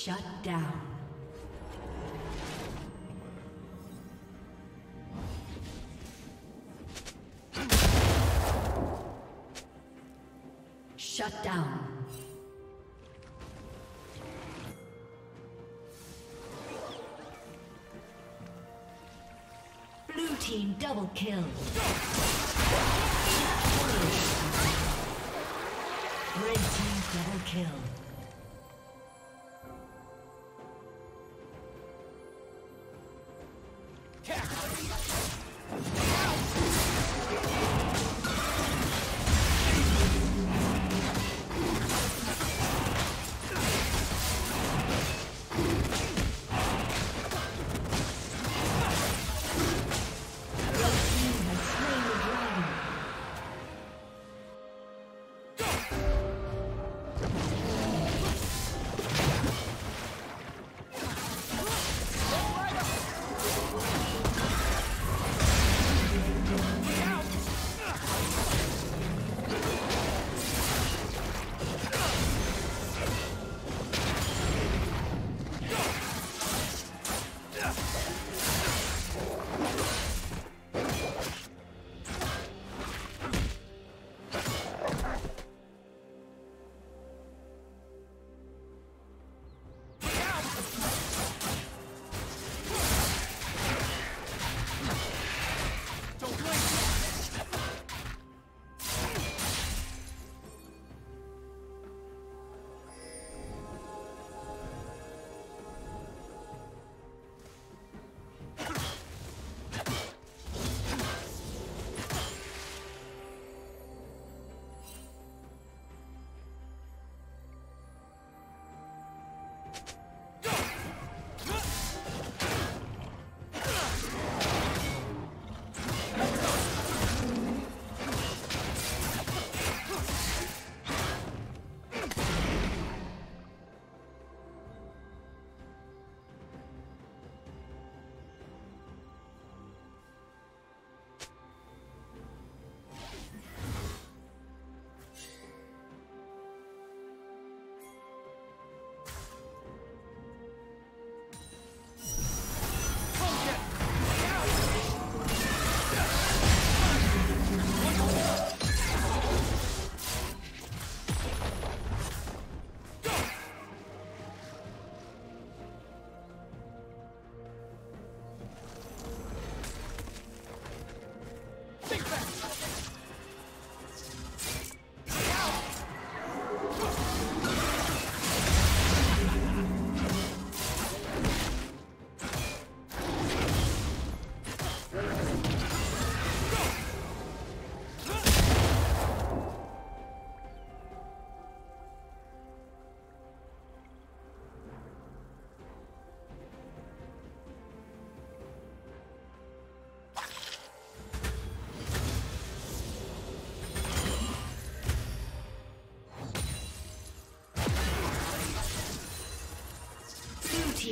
Shut down. Shut down. Blue team double kill. Red team double kill. attack!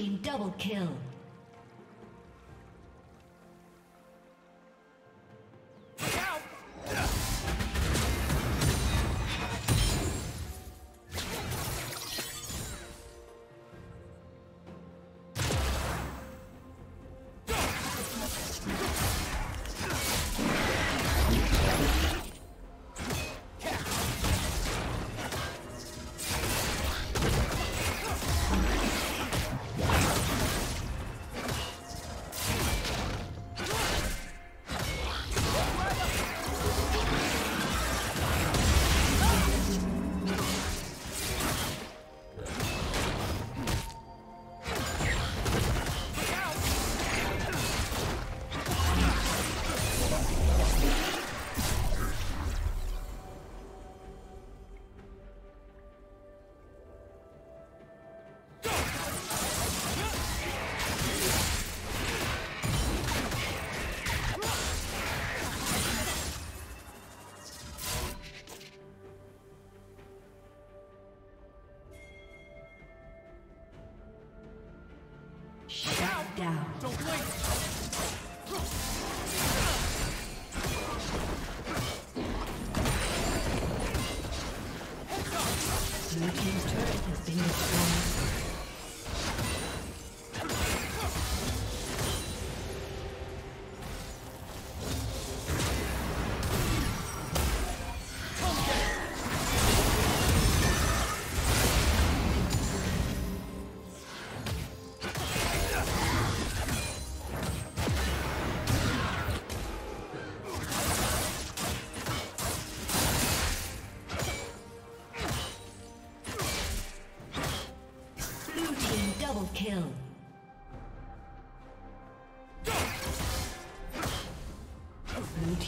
Double kill. Don't wait!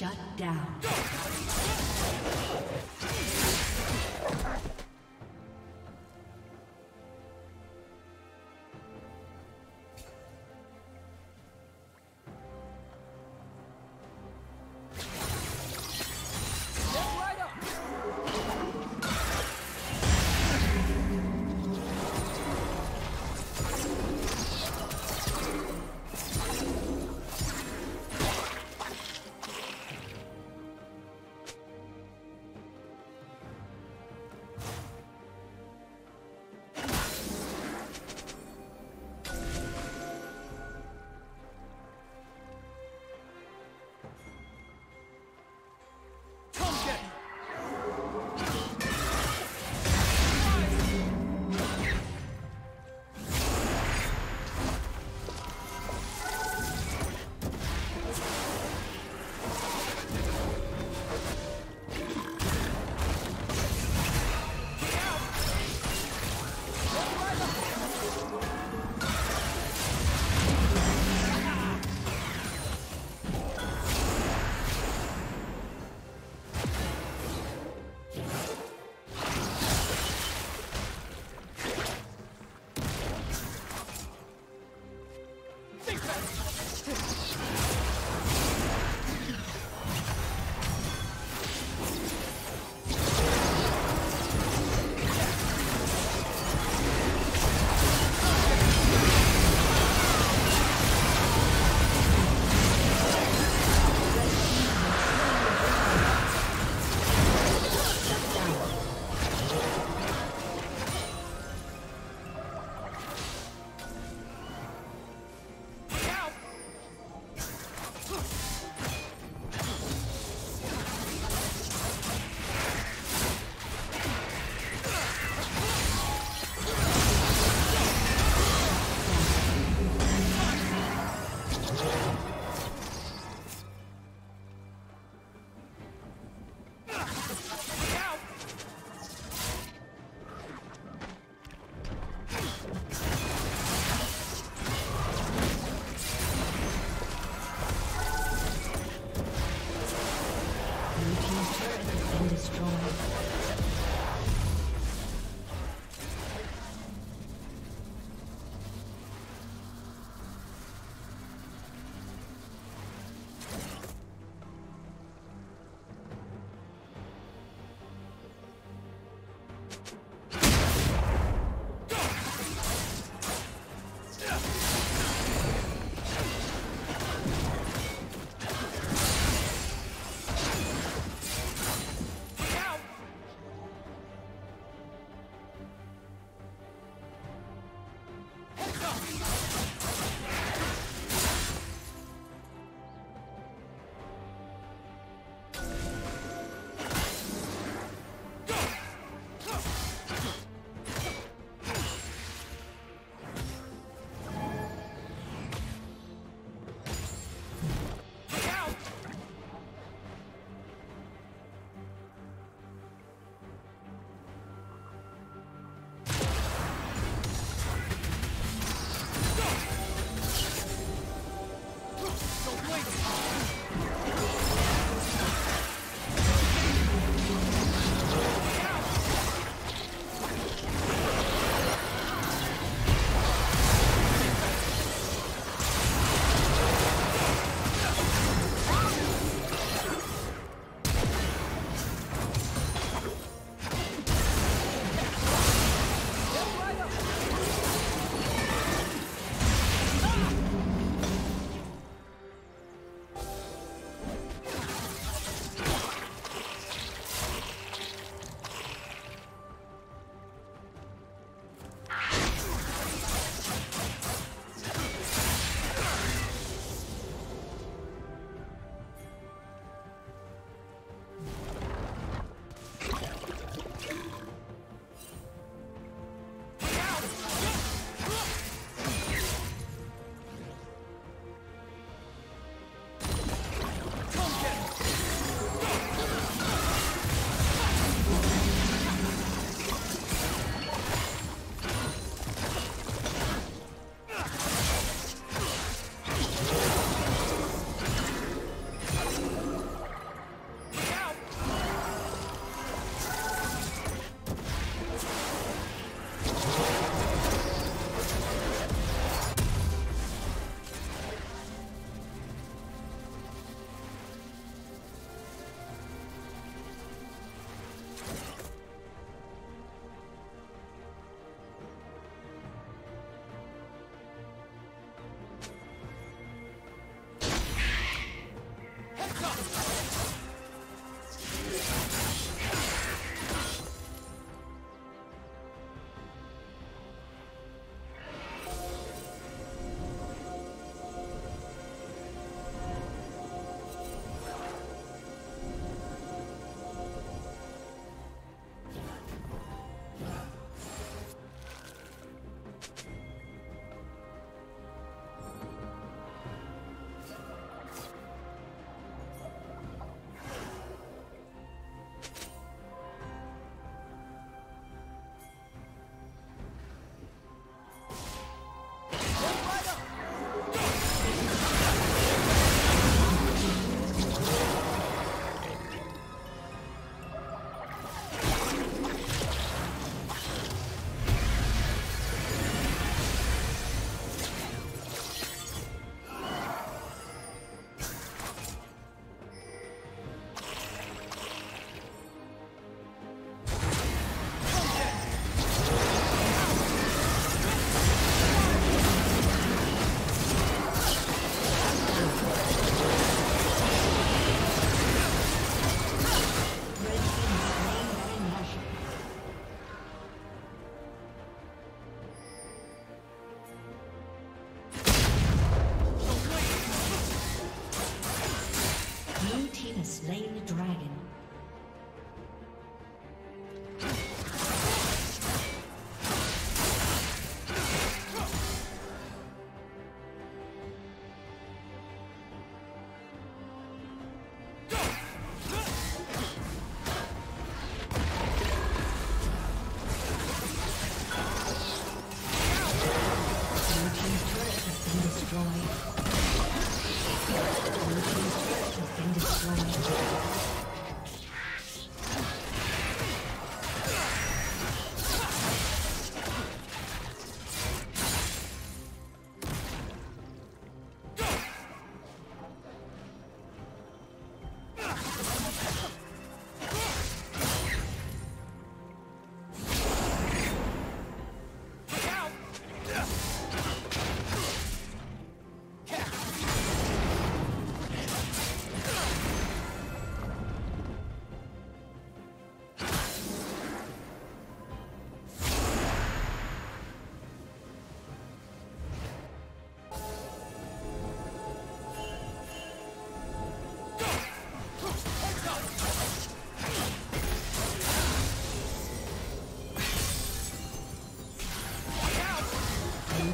Shut down.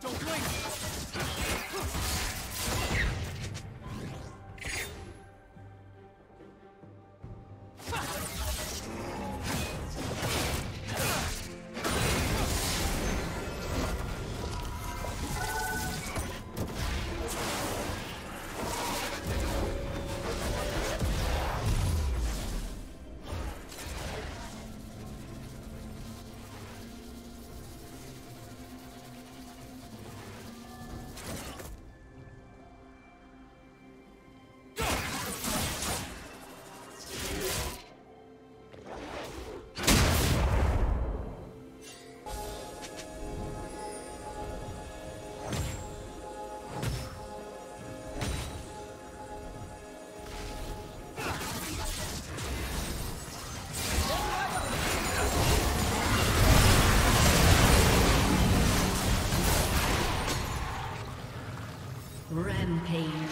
Don't blink! Rampage.